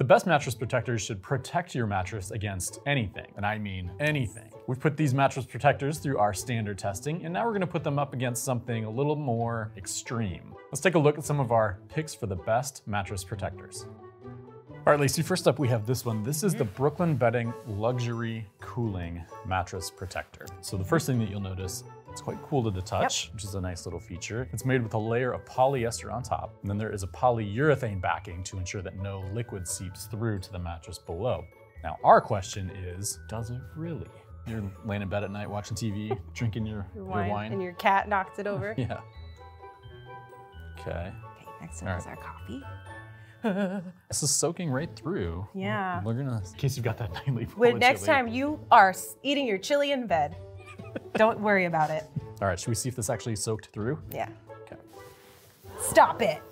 The best mattress protectors should protect your mattress against anything, and I mean anything. We've put these mattress protectors through our standard testing, and now we're gonna put them up against something a little more extreme. Let's take a look at some of our picks for the best mattress protectors. All right, Lacy, first up we have this one. This is the Brooklyn Bedding Luxury Cooling Mattress Protector. So the first thing that you'll notice, it's quite cool to the touch, which is a nice little feature. It's made with a layer of polyester on top, and then there is a polyurethane backing to ensure that no liquid seeps through to the mattress below. Now, our question is, does it really? You're laying in bed at night watching TV, drinking your, Your your wine, wine. and your cat knocks it over. yeah. Okay. Okay, next All up is right. our coffee. This is soaking right through. Yeah. We're gonna, in case you've got that nightly bowl When next chili. time you are eating your chili in bed, don't worry about it. All right, should we see if this actually soaked through? Yeah. Okay. Stop it.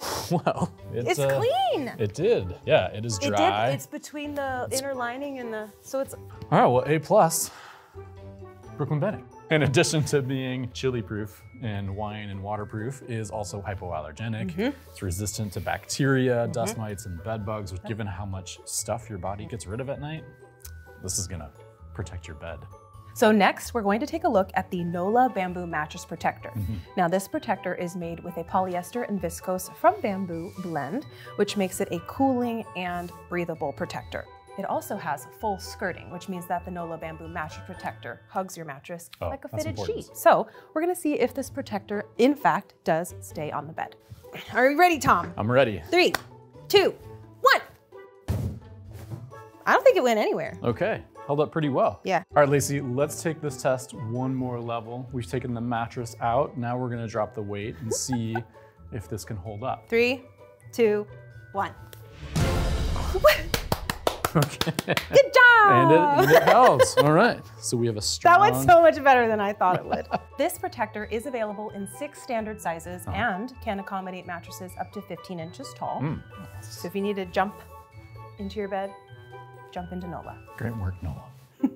Well, It's uh, clean. It did. Yeah, it is dry. It dry. did. It's between the inner lining and the. So it's. All right, well, A plus, Brooklyn Bedding. In addition to being chili proof and wine and waterproof, is also hypoallergenic. Mm-hmm. It's resistant to bacteria, dust mites, and bed bugs. Which, given how much stuff your body gets rid of at night, this is gonna protect your bed. So next, we're going to take a look at the Nolah Bamboo Mattress Protector. Mm-hmm. Now, this protector is made with a polyester and viscose from bamboo blend, which makes it a cooling and breathable protector. It also has full skirting, which means that the Nolah Bamboo Mattress Protector hugs your mattress Oh, like a fitted sheet. So we're gonna see if this protector, in fact, does stay on the bed. Are you ready, Tom? I'm ready. Three, two, one. I don't think it went anywhere. Okay, held up pretty well. Yeah. All right, Lacy, let's take this test one more level. We've taken the mattress out. Now we're gonna drop the weight and see if this can hold up. Three, two, one. Okay. Good job! And it, it held. All right. So we have a strong. That went so much better than I thought it would. this protector is available in six standard sizes Uh-huh. and can accommodate mattresses up to 15 inches tall. Mm. So if you need to jump into your bed, jump into Nolah. Great work, Nolah.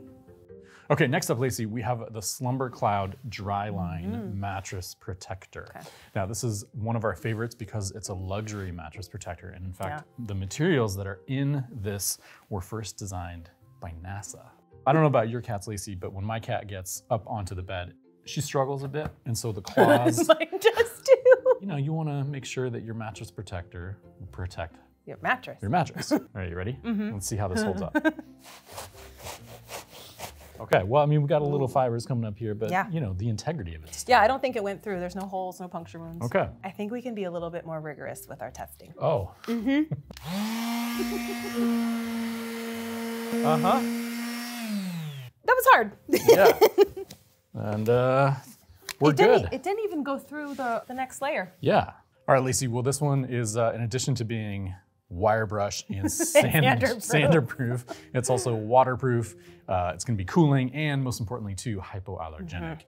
okay, next up, Lacy, we have the Slumber Cloud Dryline Mattress Protector. Mm. Okay. Now, this is one of our favorites because it's a luxury mattress protector. And in fact, the materials that are in this were first designed by NASA. I don't know about your cats, Lacy, but when my cat gets up onto the bed, she struggles a bit. And so the claws, Mine does too. you know, you want to make sure that your mattress protector will protect Your mattress. your mattress. All right, you ready? Mm-hmm. Let's see how this holds up. Okay, well, I mean, we got a little fibers coming up here, but Yeah. you know, the integrity of it. Yeah, I don't think it went through. There's no holes, no puncture wounds. Okay. I think we can be a little bit more rigorous with our testing. Oh. Mm-hmm. uh-huh. That was hard. Yeah. and uh we're it, good. didn't, it didn't even go through the, the next layer. Yeah. All right, Lacy. Well, this one is, uh, in addition to being wire brush and sand, Sanderproof. it's also waterproof. Uh, it's going to be cooling and, most importantly, too, hypoallergenic.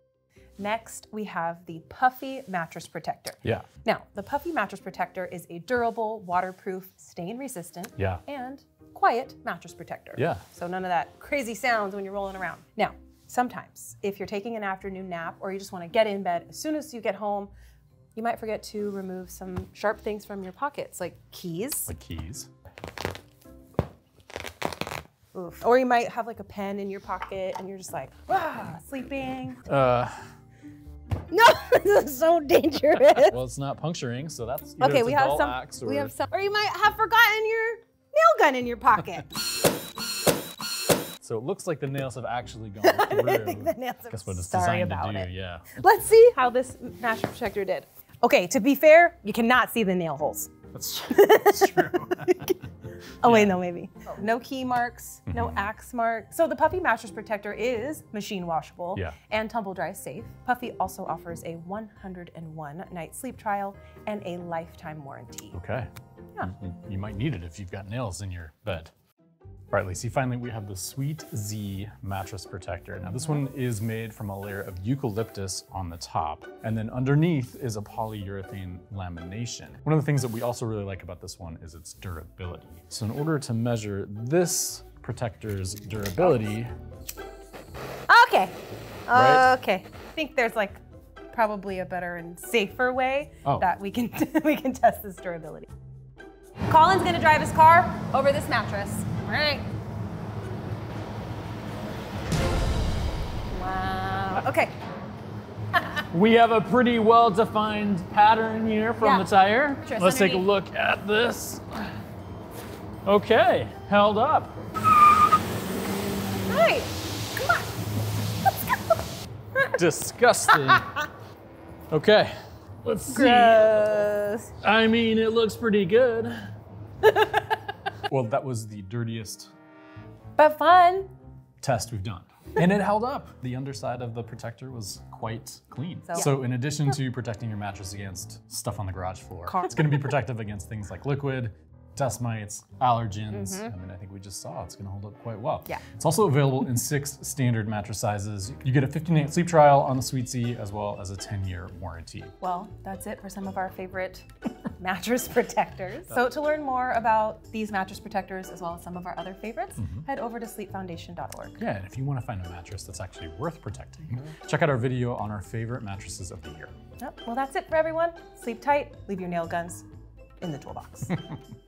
Next, we have the Puffy Mattress Protector. Yeah. Now, the Puffy Mattress Protector is a durable, waterproof, stain resistant, Yeah. and quiet mattress protector. Yeah. So none of that crazy sounds when you're rolling around. Now, sometimes if you're taking an afternoon nap or you just want to get in bed as soon as you get home, you might forget to remove some sharp things from your pockets like keys. Like keys. Oof. Or you might have like a pen in your pocket and you're just like, ah, sleeping. Uh, No, this is so dangerous. well, it's not puncturing, so that's Okay, we have some. or We have some. Or you might have forgotten your nail gun in your pocket. So it looks like the nails have actually gone through. I think the nails Guess what it's sorry designed about to do, it. yeah. Let's see how this mattress protector did. Okay, to be fair, you cannot see the nail holes. That's, that's true. Oh wait, no, maybe. Oh, no key marks, no mm-hmm. axe marks. So the Puffy mattress protector is machine washable Yeah. and tumble dry safe. Puffy also offers a 101 night sleep trial and a lifetime warranty. okay. Yeah. You, you might need it if you've got nails in your bed. All right, Lacy, finally we have the Sweet Zzz mattress protector. Now this one is made from a layer of eucalyptus on the top, and then underneath is a polyurethane lamination. One of the things that we also really like about this one is its durability. So in order to measure this protector's durability, Okay. Right? Okay. I think there's like probably a better and safer way Oh. that we can we can test this durability. Colin's gonna drive his car over this mattress. Right. Wow. Okay. We have a pretty well-defined pattern here from Yeah. the tire. Let's take a look at this. Okay, held up. Hey, come on. Disgusting. okay, let's see. Gross. I mean, it looks pretty good. Well, that was the dirtiest But fun. test we've done. And it held up. The underside of the protector was quite clean. So- So, in addition to protecting your mattress against stuff on the garage floor, Car- it's going to be protective against things like liquid, dust mites, allergens. Mm-hmm. I mean, I think we just saw it's going to hold up quite well. Yeah. It's also available in six standard mattress sizes. You get a 15-night sleep trial on the Sweet Zzz as well as a 10-year warranty. Well, that's it for some of our favorite mattress protectors. So to learn more about these mattress protectors as well as some of our other favorites, mm-hmm. head over to sleepfoundation.org. Yeah, and if you want to find a mattress that's actually worth protecting, mm-hmm. check out our video on our favorite mattresses of the year. Yep, Well, that's it for everyone. Sleep tight, leave your nail guns in the toolbox.